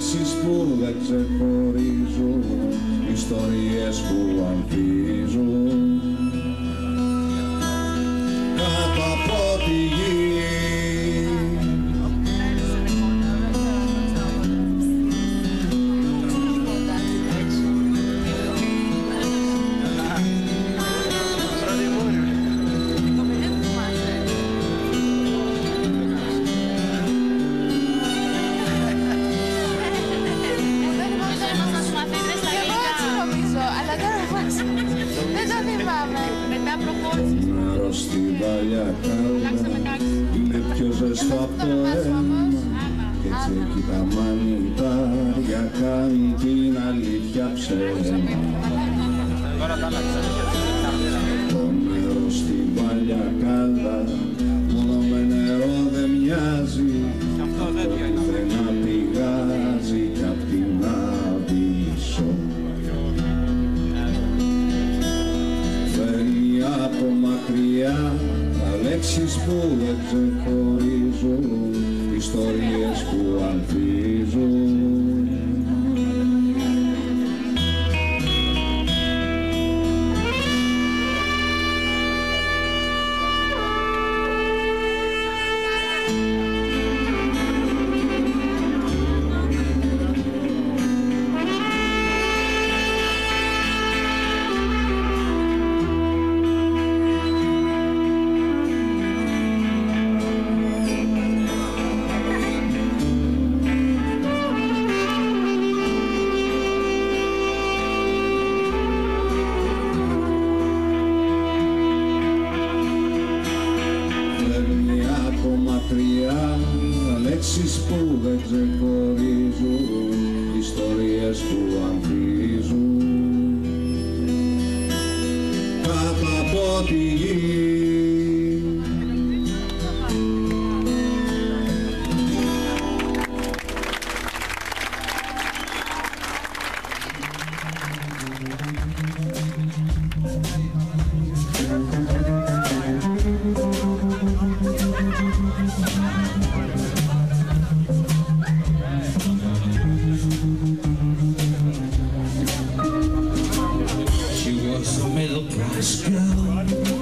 Λέξεις που δεν ξεχωρίζουν ιστορίες που ανθίζουν girl.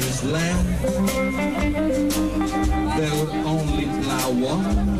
this land there would only plow one.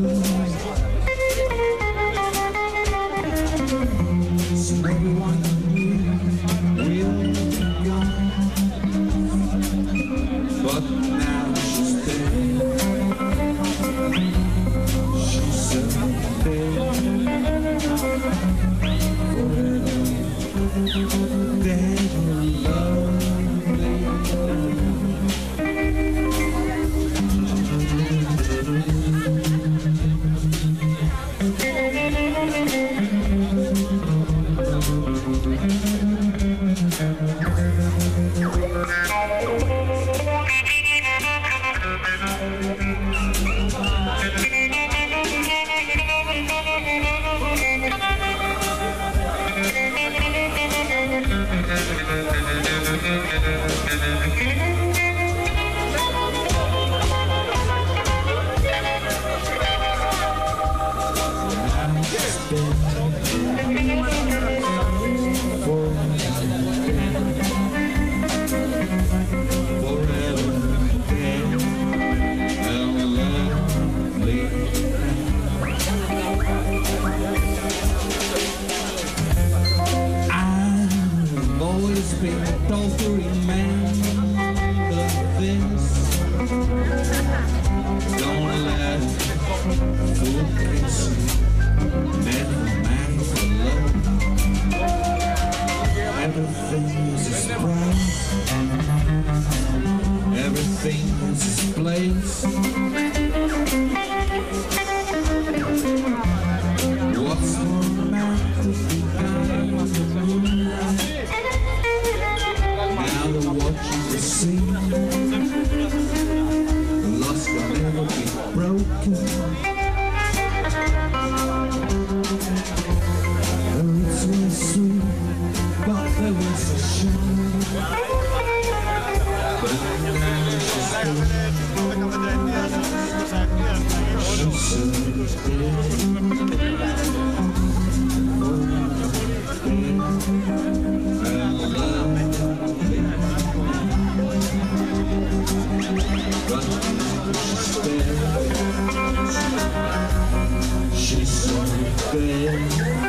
good.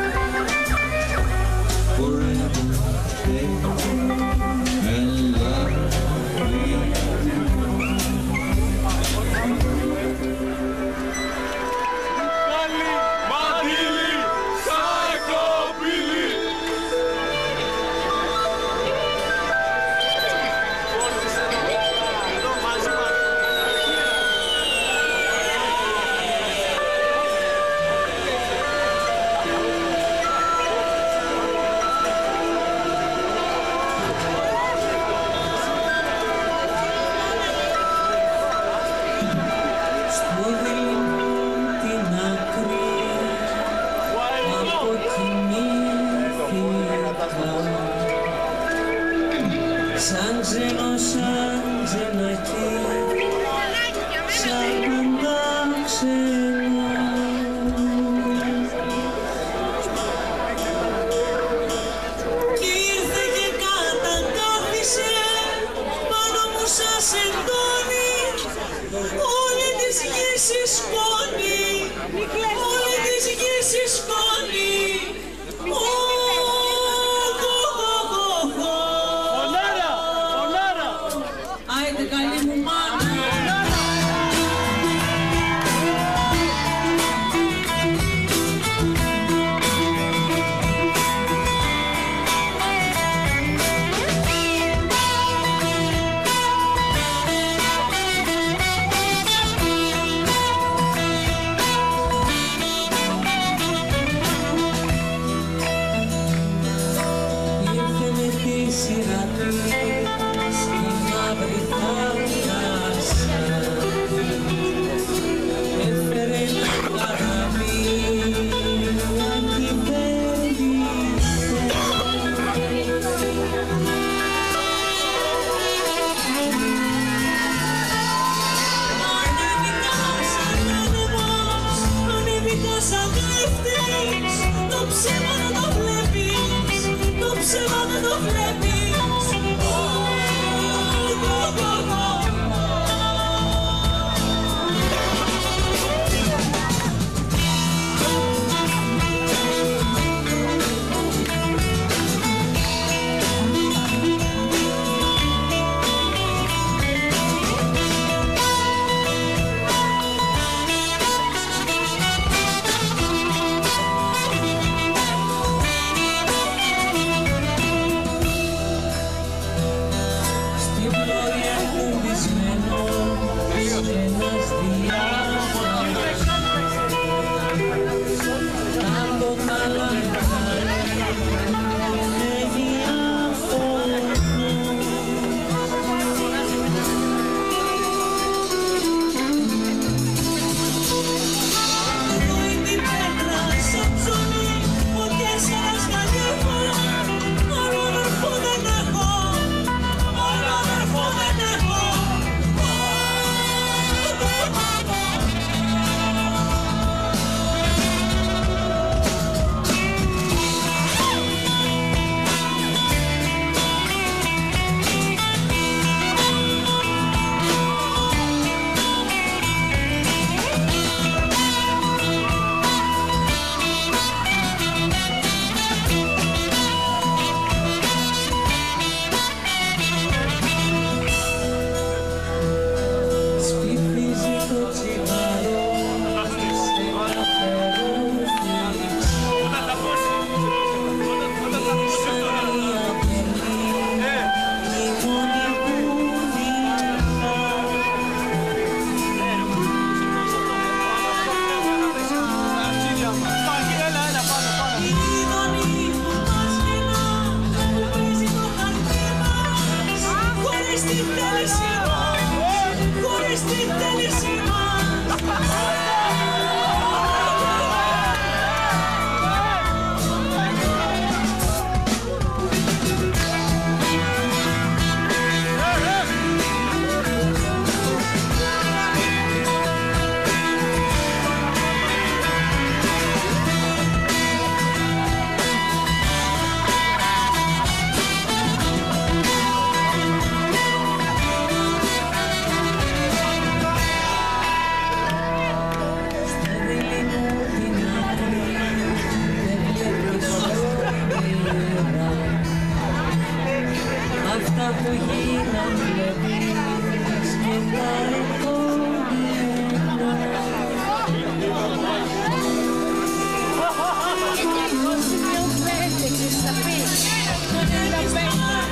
the beach.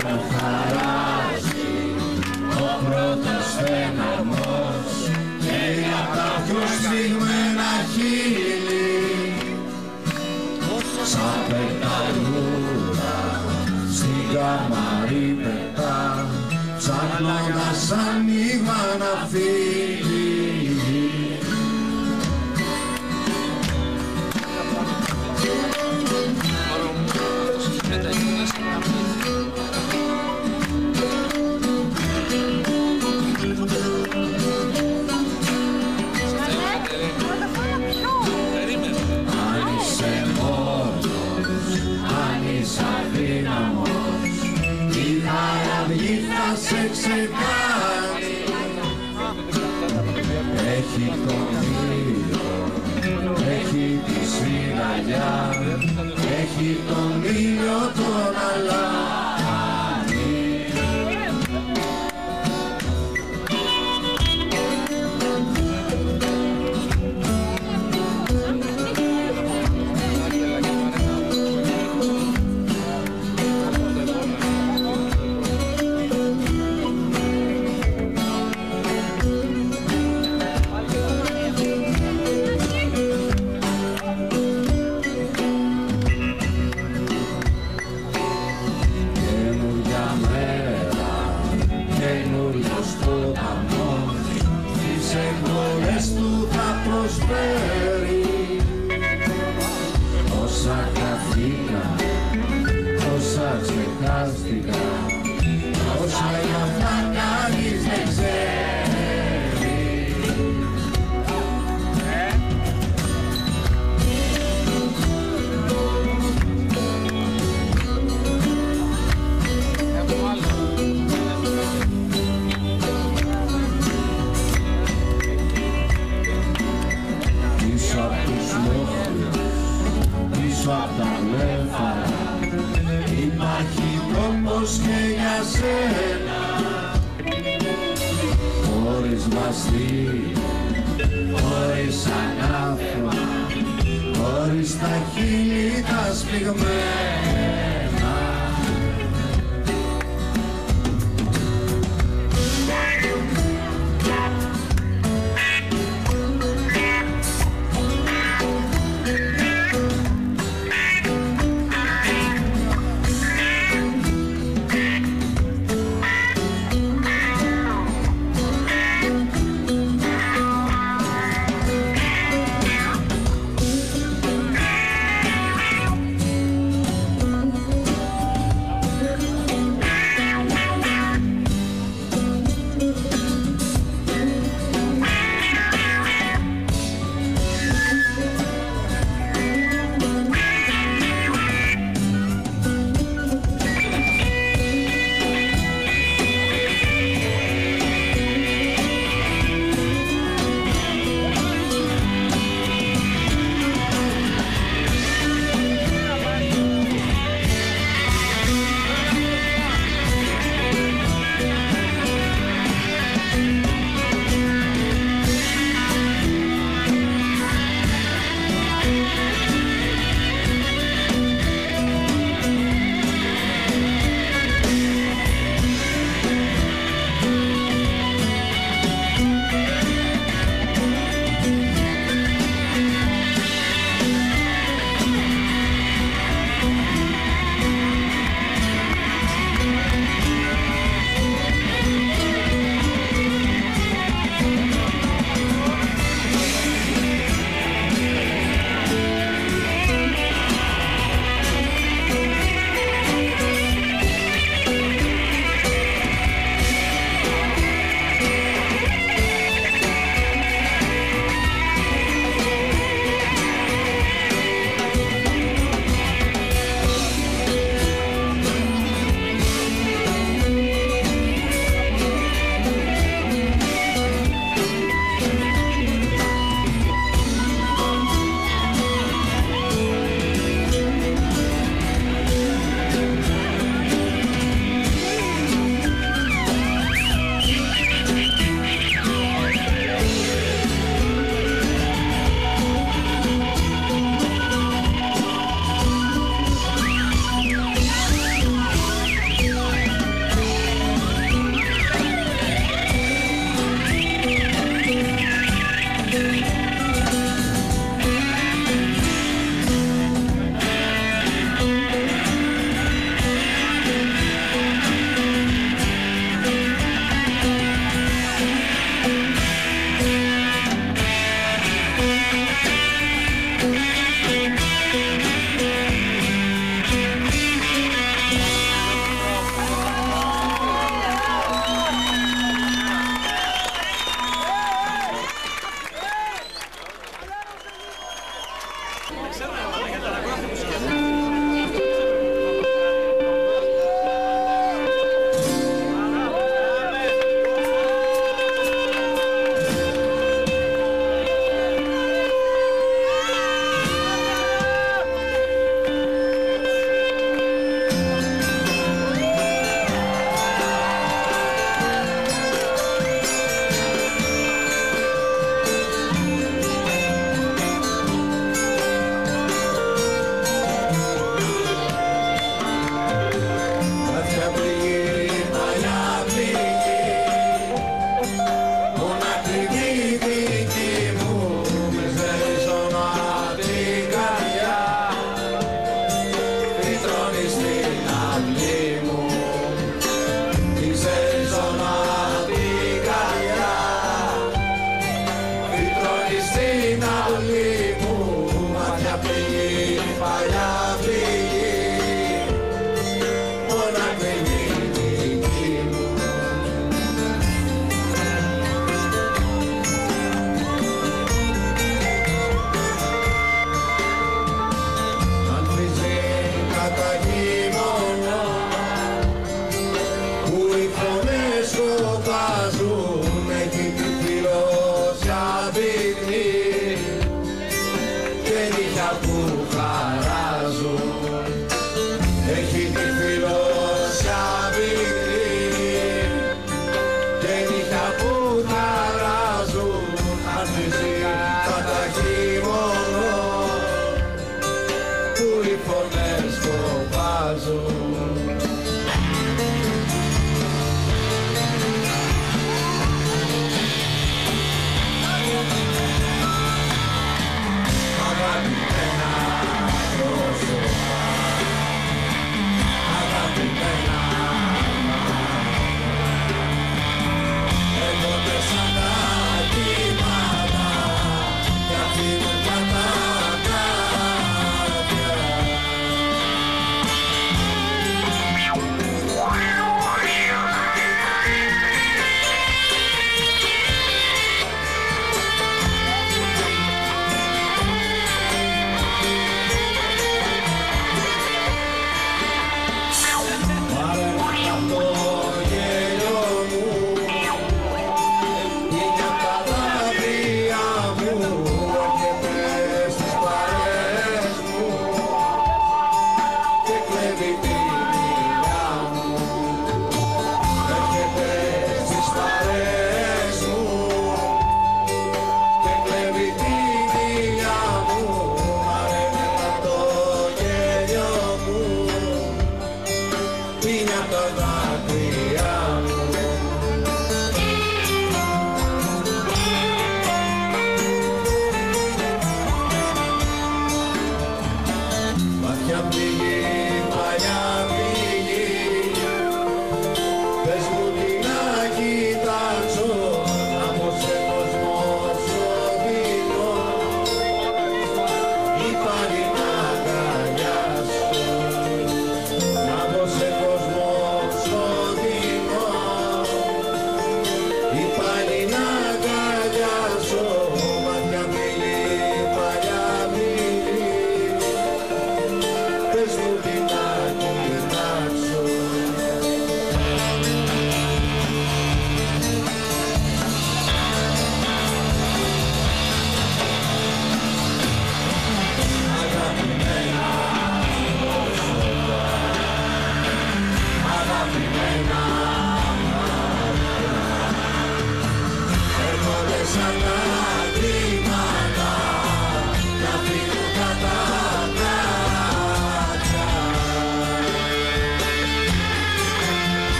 Sacramento.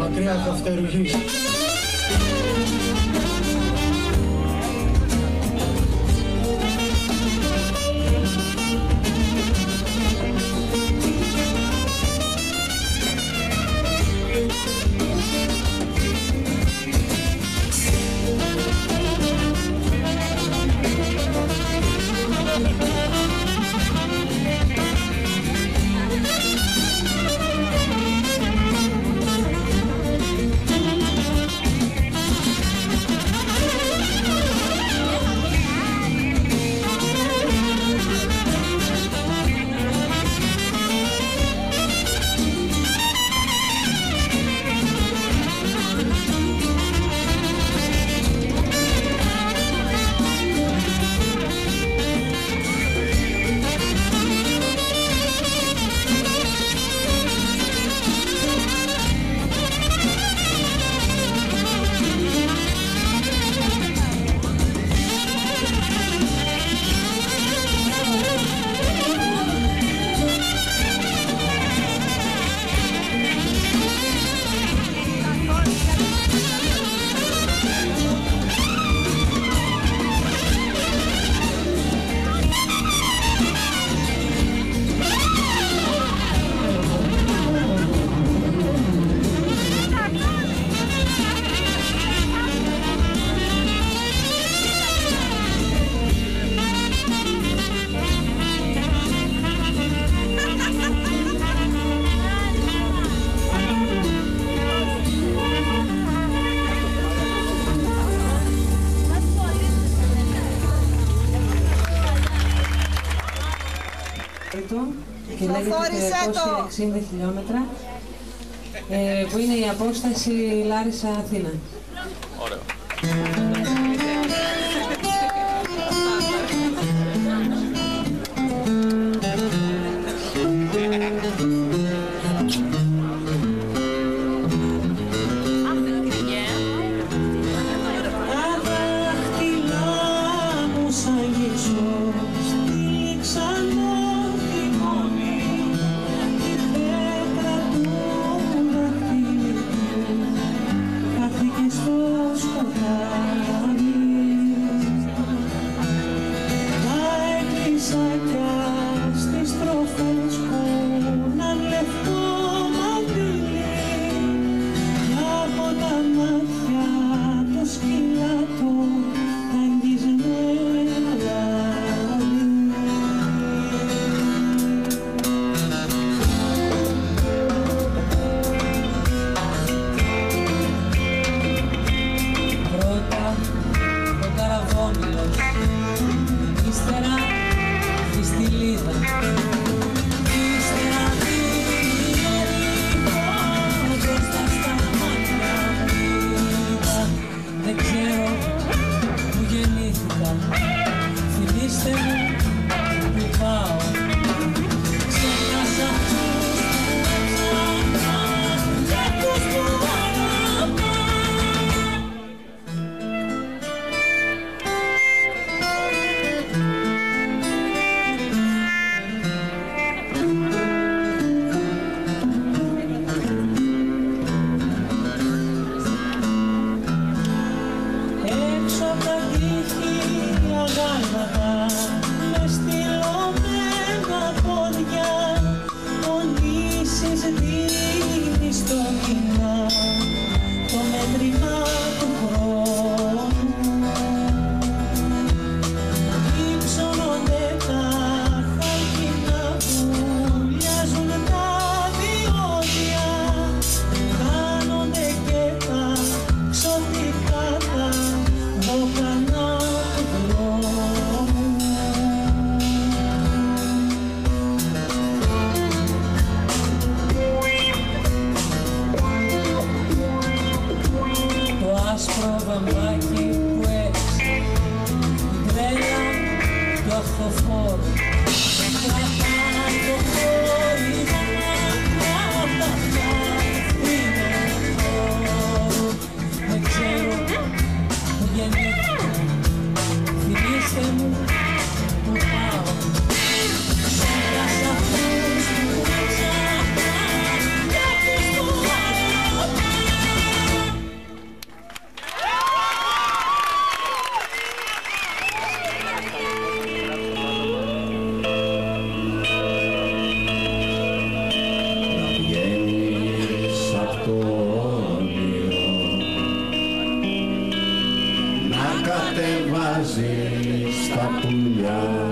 μακριά θα φτερουγείς. Ορίστε το! 60 χιλιόμετρα, που είναι η απόσταση Λάρισα-Αθήνα. estapulhar.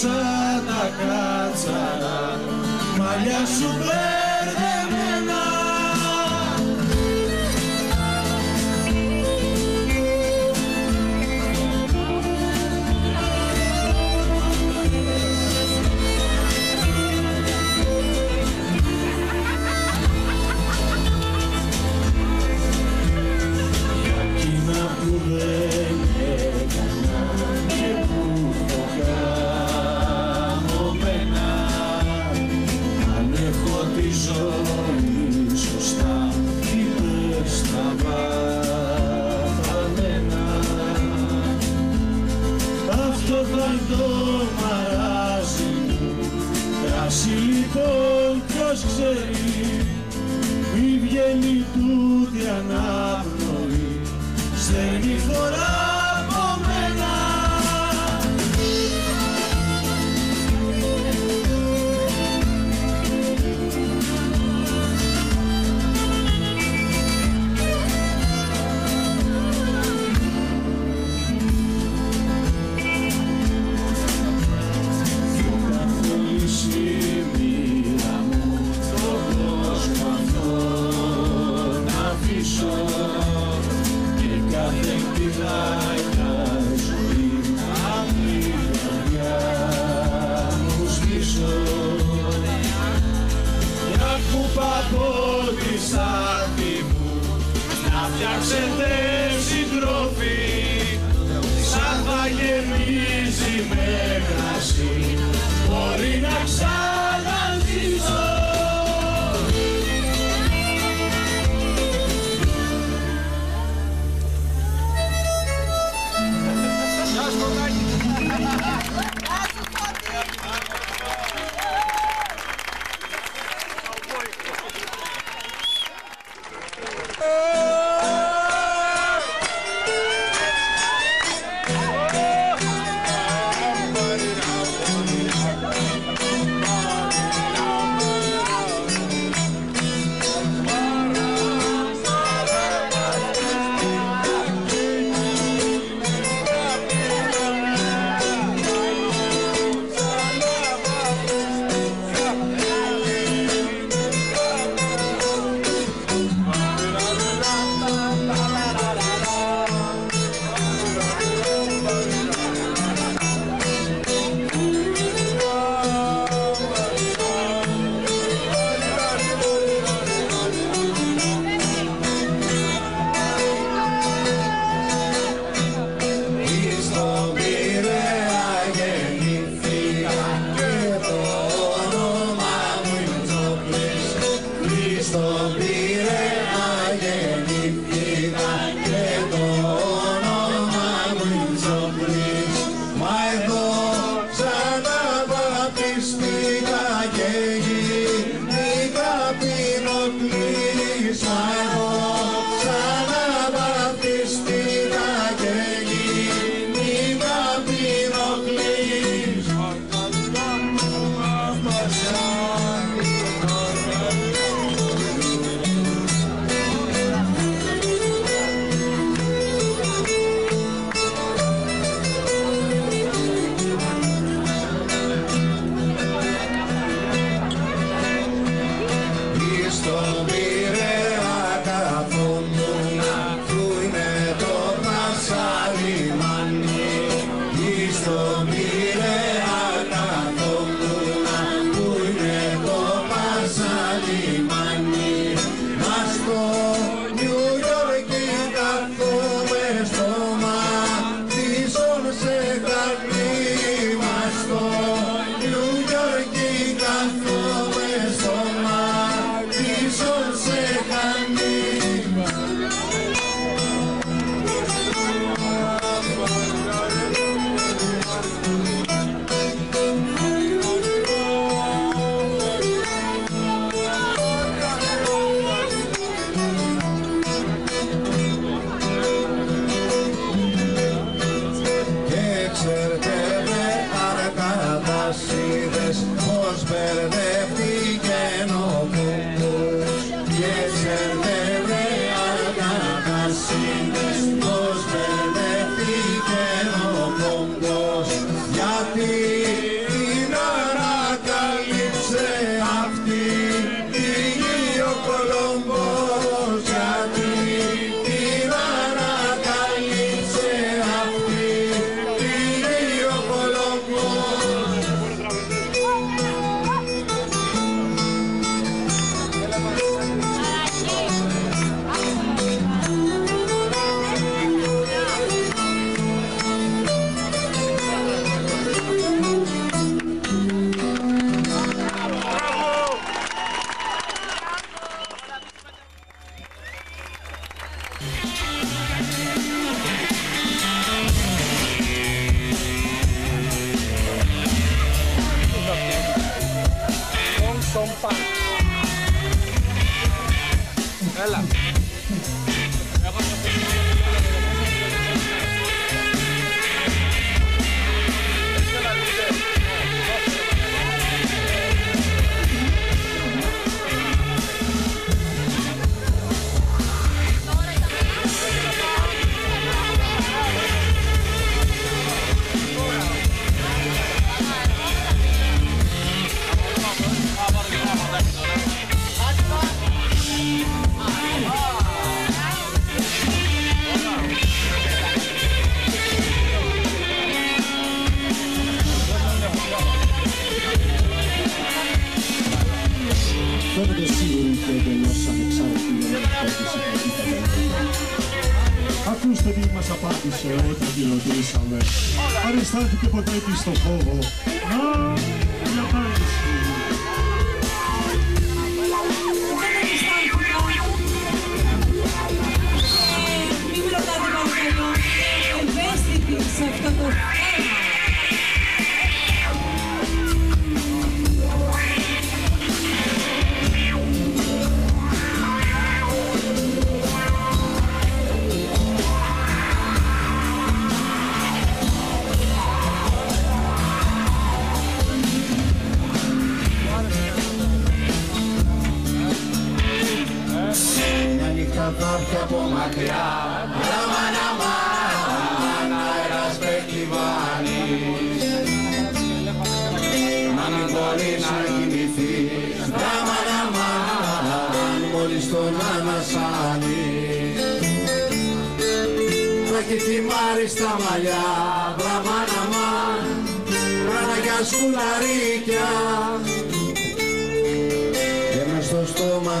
Σαν τα κάτσαρα μαλλιά σου μπερδεμένα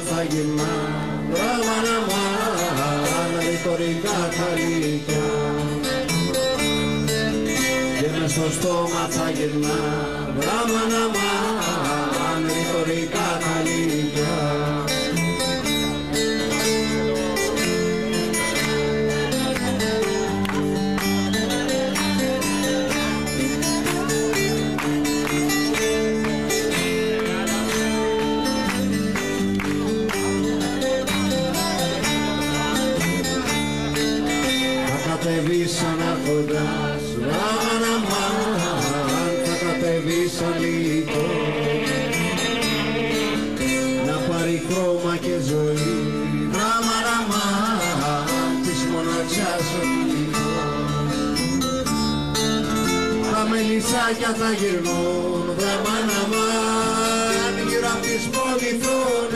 θα γυμνά δράμανα μάνα ρητορικά καλύτερα και μες στο στόμα θα γυρνά δράμανα μάνα ρητορικά καλύτερα λέγοντας Ράναμαν θα κατέβεις αλήτω να πάρει χρώμα και ζωή. Ράναμαν της μοναξιάς ο Τα μελισσάκια θα γυρνούν Ράναμαν γύρω απ' τις πολυθόνες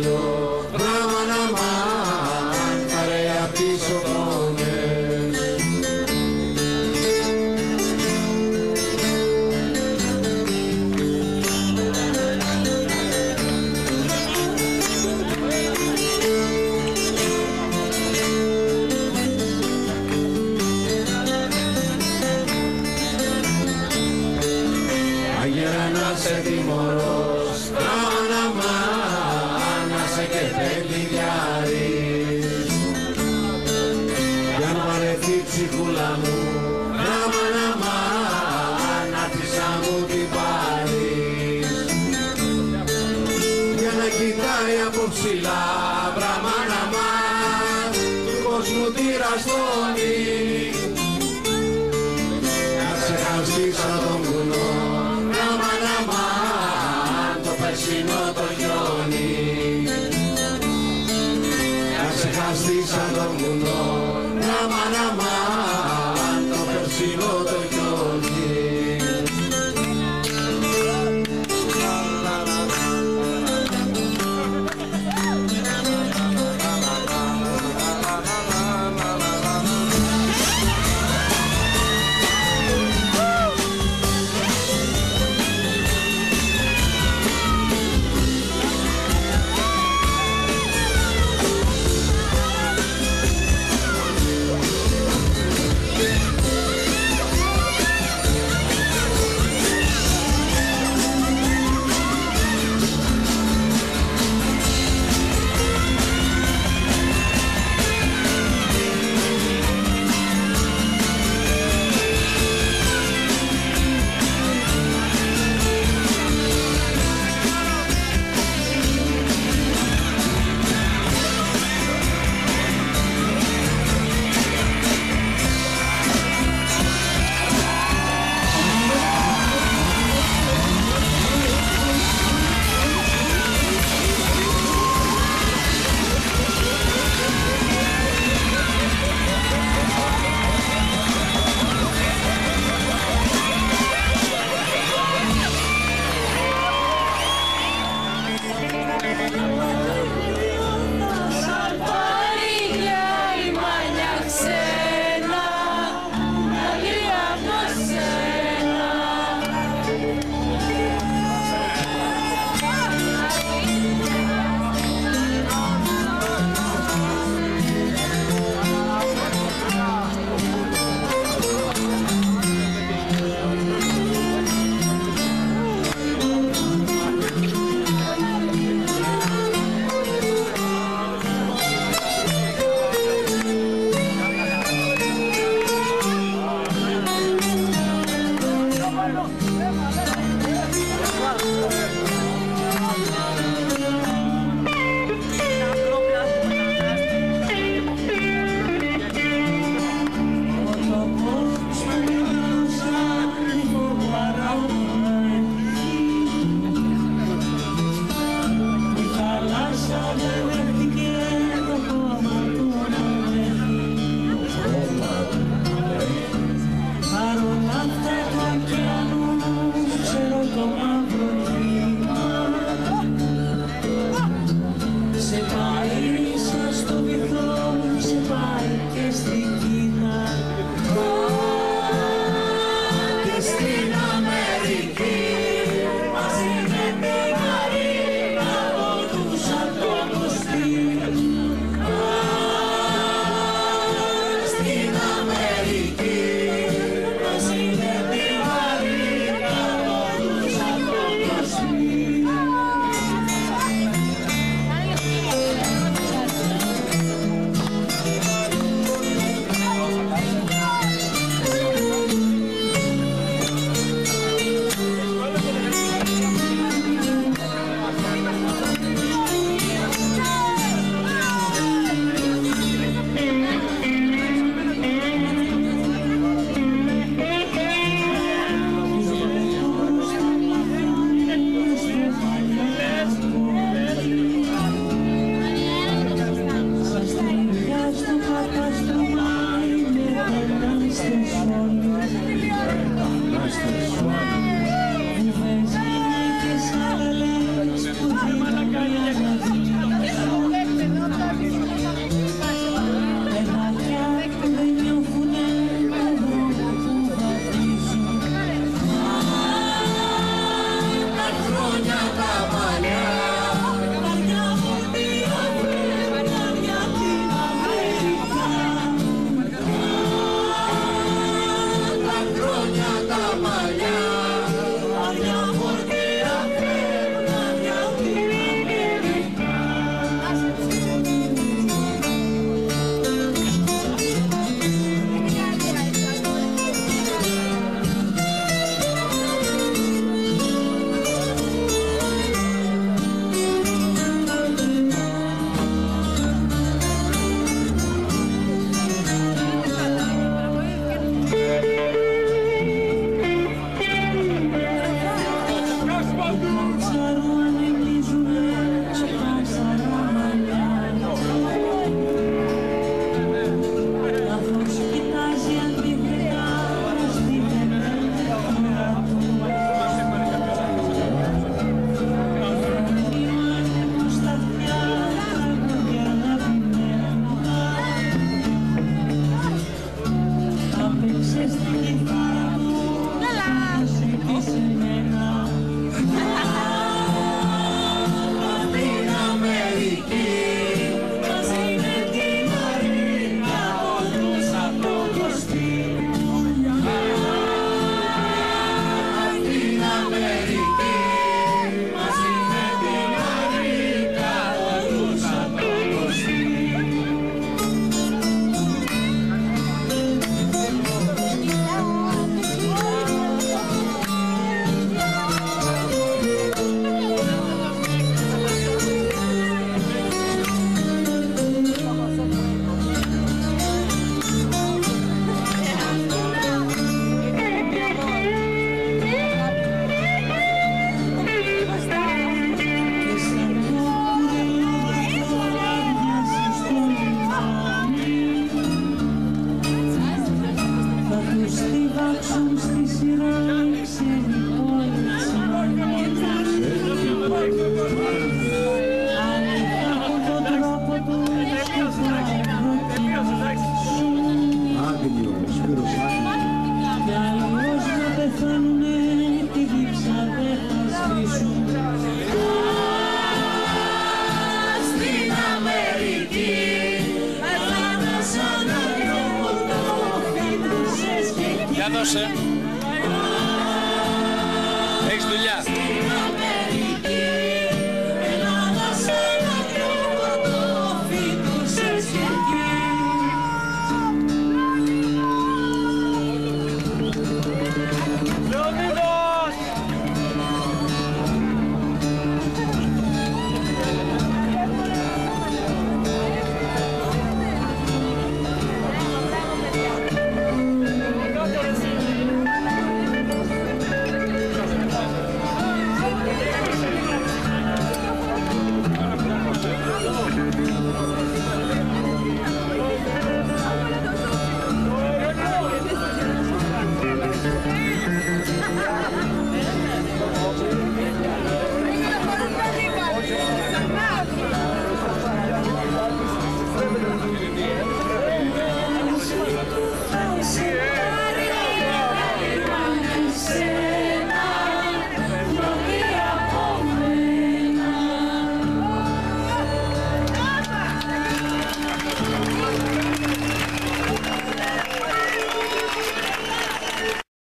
Oh.